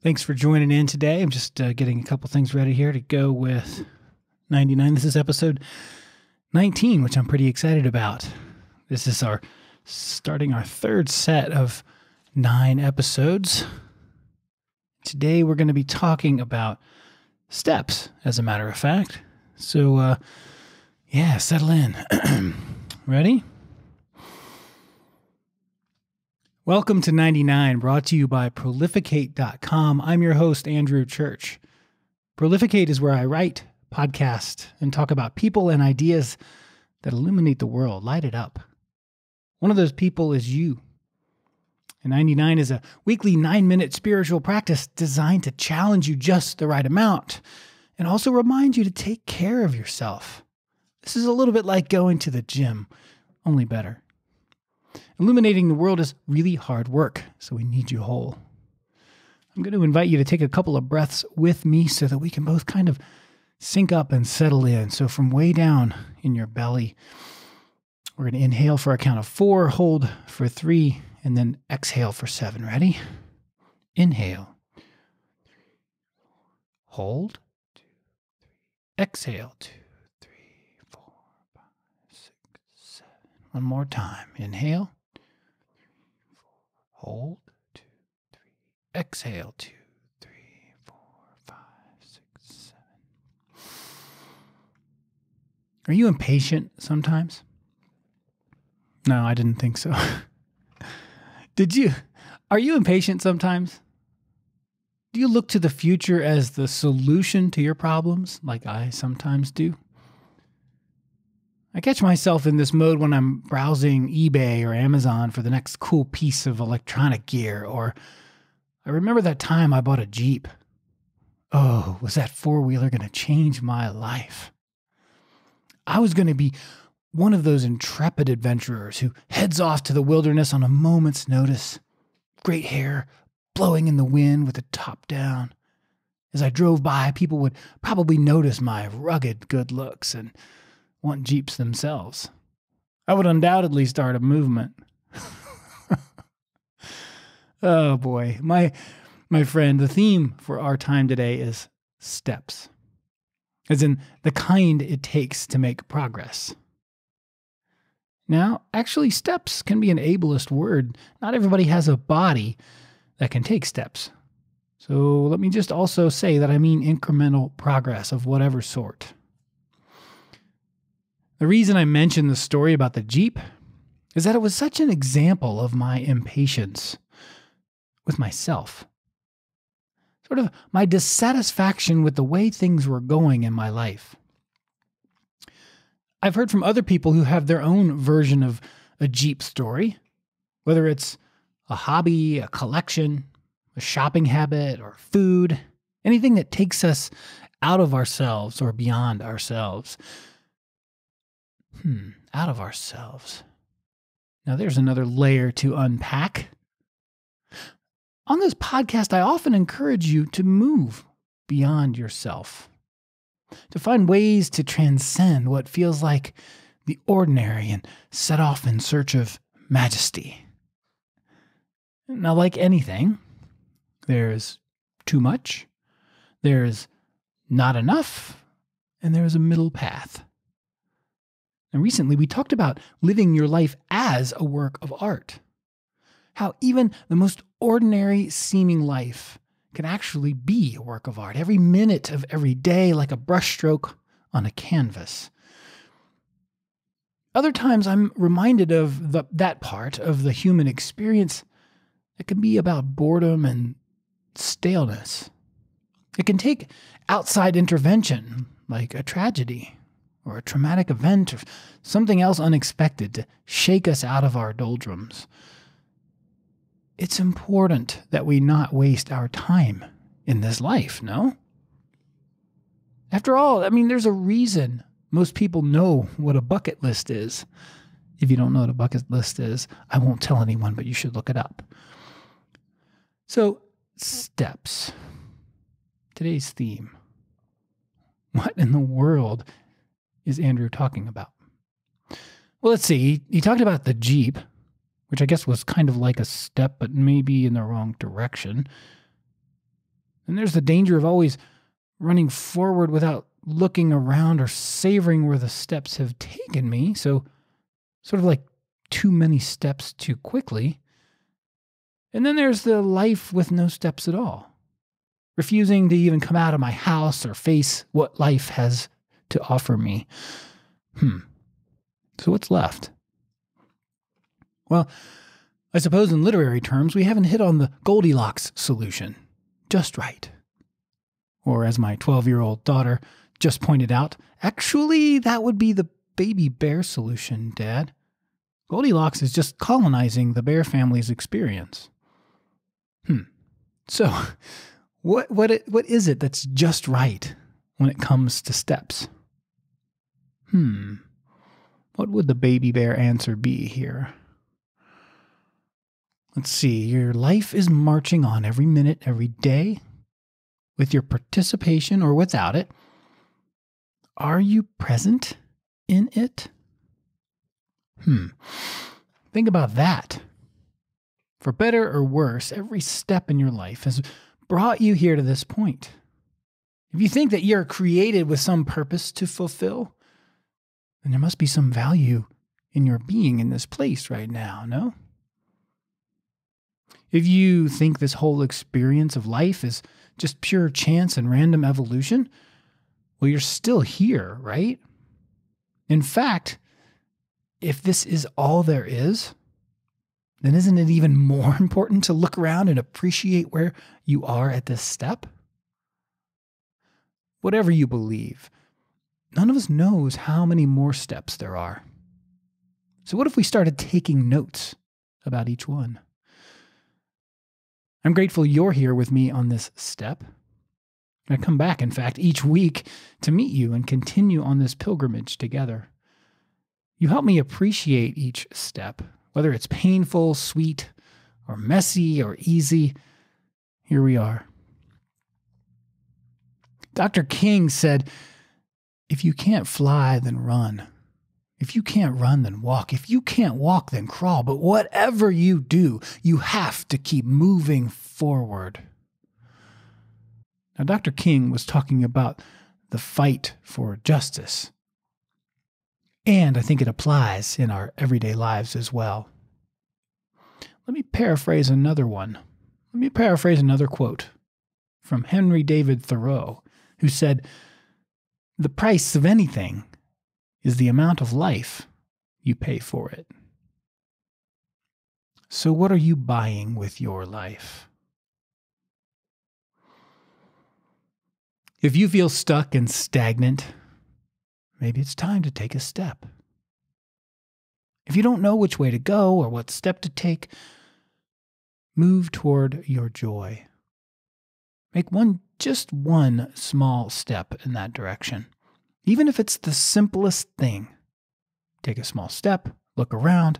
Thanks for joining in today. I'm just uh, getting a couple things ready here to go with 99. This is episode 19, which I'm pretty excited about. This is our starting our third set of nine episodes. Today we're going to be talking about steps, as a matter of fact. So, uh, yeah, settle in. Ready? Welcome to 99, brought to you by Prolificate.com. I'm your host, Andrew Church. Prolificate is where I write, podcast, and talk about people and ideas that illuminate the world, light it up. One of those people is you. And 99 is a weekly nine minute spiritual practice designed to challenge you just the right amount and also remind you to take care of yourself. This is a little bit like going to the gym, only better. Illuminating the world is really hard work, so we need you whole. I'm going to invite you to take a couple of breaths with me so that we can both kind of sync up and settle in. So, from way down in your belly, we're going to inhale for a count of four, hold for three, and then exhale for seven. Ready? Inhale. Hold. Exhale. Two, three, four, five, six, seven. One more time. Inhale. Hold. Two, three. Exhale. Two, three, four, five, six, seven. Are you impatient sometimes? No, I didn't think so. Did you? Are you impatient sometimes? Do you look to the future as the solution to your problems, like I sometimes do? I catch myself in this mode when I'm browsing eBay or Amazon for the next cool piece of electronic gear, or I remember that time I bought a Jeep. Oh, was that four wheeler going to change my life? I was going to be one of those intrepid adventurers who heads off to the wilderness on a moment's notice, great hair blowing in the wind with the top down. As I drove by, people would probably notice my rugged good looks and want Jeeps themselves. I would undoubtedly start a movement. oh boy, my my friend, the theme for our time today is steps. As in the kind it takes to make progress. Now, actually, steps can be an ableist word. Not everybody has a body that can take steps. So let me just also say that I mean incremental progress of whatever sort. The reason I mentioned the story about the Jeep is that it was such an example of my impatience with myself. Sort of my dissatisfaction with the way things were going in my life. I've heard from other people who have their own version of a Jeep story, whether it's a hobby, a collection, a shopping habit, or food, anything that takes us out of ourselves or beyond ourselves. Hmm, out of ourselves. Now, there's another layer to unpack. On this podcast, I often encourage you to move beyond yourself, to find ways to transcend what feels like the ordinary and set off in search of majesty. Now, like anything, there's too much, there's not enough, and there's a middle path. And recently we talked about living your life as a work of art. How even the most ordinary seeming life can actually be a work of art. Every minute of every day, like a brushstroke on a canvas. Other times I'm reminded of the, that part of the human experience that can be about boredom and staleness. It can take outside intervention, like a tragedy or a traumatic event or something else unexpected to shake us out of our doldrums. It's important that we not waste our time in this life, no? After all, I mean, there's a reason most people know what a bucket list is. If you don't know what a bucket list is, I won't tell anyone, but you should look it up. So, steps. Today's theme. What in the world is Andrew talking about? Well, let's see. He, talked about the Jeep, which I guess was kind of like a step, but maybe in the wrong direction. And there's the danger of always running forward without looking around or savoring where the steps have taken me. So, sort of like too many steps too quickly. And then there's the life with no steps at all, refusing to even come out of my house or face what life has to offer me. Hmm. So, what's left? Well, I suppose in literary terms, we haven't hit on the Goldilocks solution just right. Or, as my 12 year old daughter just pointed out, actually, that would be the baby bear solution, Dad. Goldilocks is just colonizing the bear family's experience. Hmm. So, what, what, what is it that's just right when it comes to steps? Hmm. What would the baby bear answer be here? Let's see, your life is marching on every minute, every day, with your participation or without it. Are you present in it? Hmm. Think about that. For better or worse, every step in your life has brought you here to this point. If you think that you're created with some purpose to fulfill, then there must be some value in your being in this place right now, no? If you think this whole experience of life is just pure chance and random evolution, well, you're still here, right? In fact, if this is all there is, then isn't it even more important to look around and appreciate where you are at this step? Whatever you believe, none of us knows how many more steps there are. So, what if we started taking notes about each one? I'm grateful you're here with me on this step. I come back, in fact, each week to meet you and continue on this pilgrimage together. You help me appreciate each step, whether it's painful, sweet, or messy or easy. Here we are. Dr. King said, If you can't fly, then run. If you can't run, then walk. If you can't walk, then crawl. But whatever you do, you have to keep moving forward. Now, Dr. King was talking about the fight for justice. And I think it applies in our everyday lives as well. Let me paraphrase another one. Let me paraphrase another quote from Henry David Thoreau, who said, The price of anything is the amount of life you pay for it. So, what are you buying with your life? If you feel stuck and stagnant, maybe it's time to take a step. If you don't know which way to go or what step to take, move toward your joy. Make one, just one small step in that direction even if it's the simplest thing. Take a small step, look around,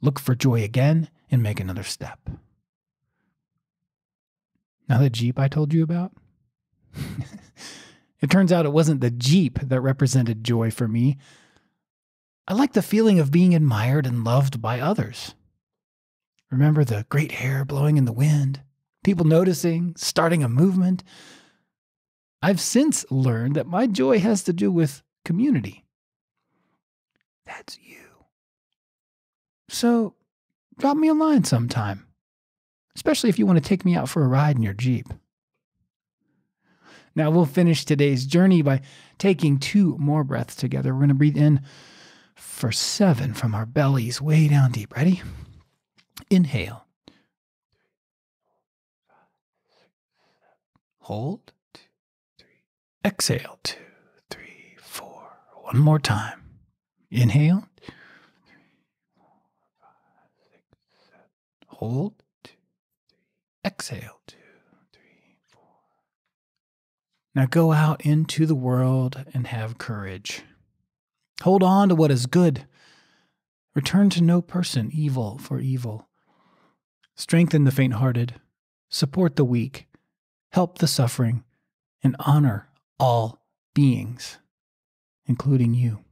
look for joy again, and make another step. Now, the Jeep I told you about? it turns out it wasn't the Jeep that represented joy for me. I like the feeling of being admired and loved by others. Remember the great hair blowing in the wind, people noticing, starting a movement, I've since learned that my joy has to do with community. That's you. So drop me a line sometime, especially if you want to take me out for a ride in your Jeep. Now we'll finish today's journey by taking two more breaths together. We're going to breathe in for seven from our bellies, way down deep. Ready? Inhale. Hold. Exhale, two, three, four. One more time. Inhale. Two, three, four, five, six, seven. Hold. Two, three. Exhale, two, three, four. Now go out into the world and have courage. Hold on to what is good. Return to no person evil for evil. Strengthen the faint hearted. Support the weak. Help the suffering. And honor all beings, including you.